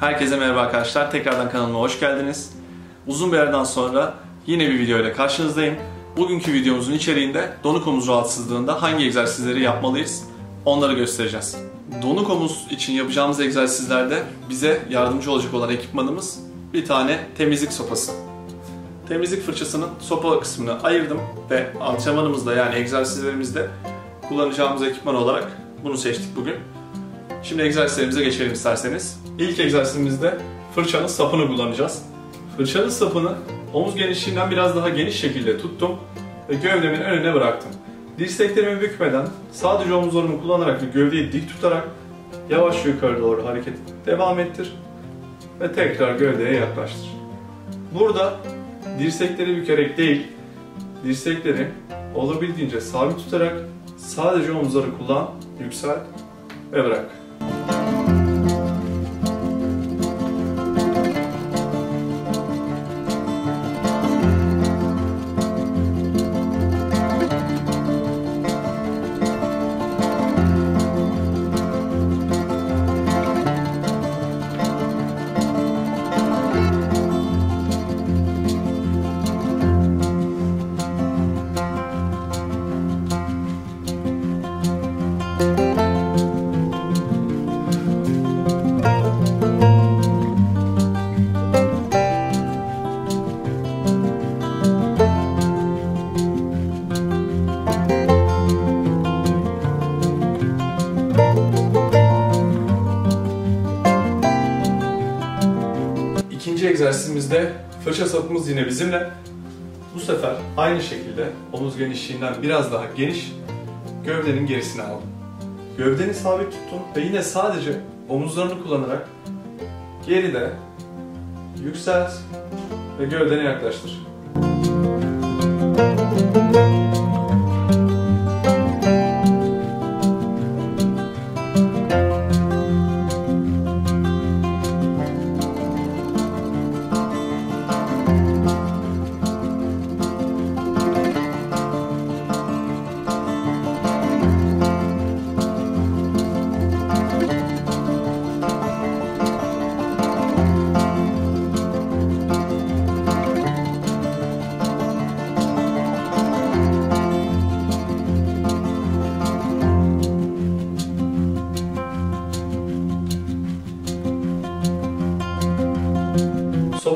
Herkese merhaba arkadaşlar. Tekrardan kanalıma hoş geldiniz. Uzun bir aradan sonra yine bir video ile karşınızdayım. Bugünkü videomuzun içeriğinde donuk omuz rahatsızlığında hangi egzersizleri yapmalıyız onları göstereceğiz. Donuk omuz için yapacağımız egzersizlerde bize yardımcı olacak olan ekipmanımız bir tane temizlik sopası. Temizlik fırçasının sopa kısmını ayırdım ve antrenmanımızda yani egzersizlerimizde kullanacağımız ekipman olarak bunu seçtik bugün. Şimdi egzersizlerimize geçelim isterseniz. İlk egzersizimizde fırçanın sapını kullanacağız. Fırçanın sapını omuz genişliğinden biraz daha geniş şekilde tuttum ve gövdemin önüne bıraktım. Dirseklerimi bükmeden sadece omuzlarımı kullanarak ve gövdeyi dik tutarak yavaş yukarı doğru hareket devam ettir ve tekrar gövdeye yaklaştır. Burada dirsekleri bükerek değil, dirsekleri olabildiğince sabit tutarak sadece omuzları kullan, yükselt ve bırak. İkinci egzersizimizde fırça sapımız yine bizimle. Bu sefer aynı şekilde omuz genişliğinden biraz daha geniş gövdenin gerisine aldım. Gövdeni sabit tuttum ve yine sadece omuzlarını kullanarak geride yükselt ve gövdene yaklaştır.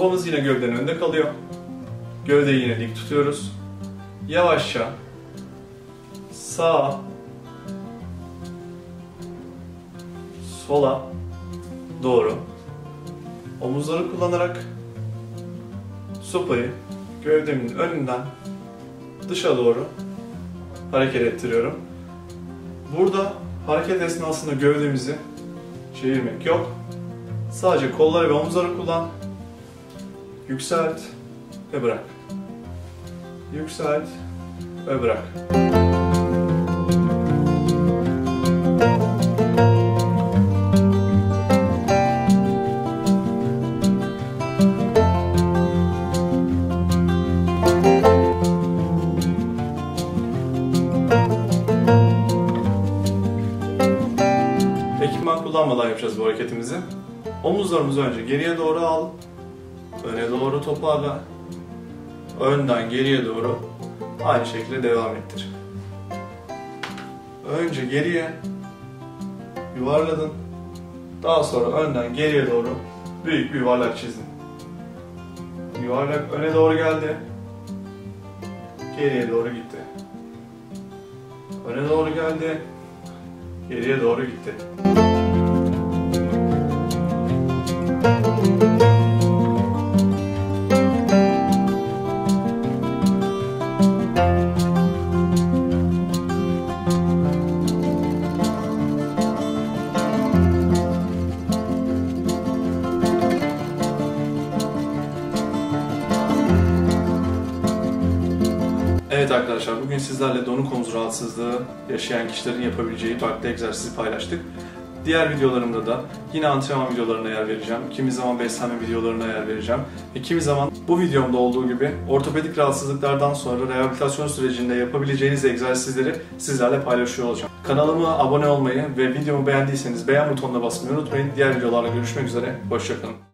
Sopamız yine gövdenin önünde kalıyor. Gövdeyi yine dik tutuyoruz. Yavaşça sağa sola doğru omuzları kullanarak sopayı gövdemin önünden dışa doğru hareket ettiriyorum. Burada hareket esnasında gövdemizi çevirmek yok. Sadece kolları ve omuzları kullan. Yükselt ve bırak. Yükselt ve bırak. Ekipman kullanmadan yapacağız bu hareketimizi. Omuzlarımızı önce geriye doğru al, öne doğru toparla, önden geriye doğru aynı şekilde devam ettir. Önce geriye yuvarladın, daha sonra önden geriye doğru büyük bir yuvarlak çizdin. Yuvarlak öne doğru geldi, geriye doğru gitti. Öne doğru geldi, geriye doğru gitti. Evet arkadaşlar bugün sizlerle donuk omuz rahatsızlığı yaşayan kişilerin yapabileceği farklı egzersizi paylaştık. Diğer videolarımda da yine antrenman videolarına yer vereceğim. Kimi zaman beslenme videolarına yer vereceğim. Ve kimi zaman bu videomda olduğu gibi ortopedik rahatsızlıklardan sonra rehabilitasyon sürecinde yapabileceğiniz egzersizleri sizlerle paylaşıyor olacağım. Kanalıma abone olmayı ve videomu beğendiyseniz beğen butonuna basmayı unutmayın. Diğer videolarla görüşmek üzere. Hoşçakalın.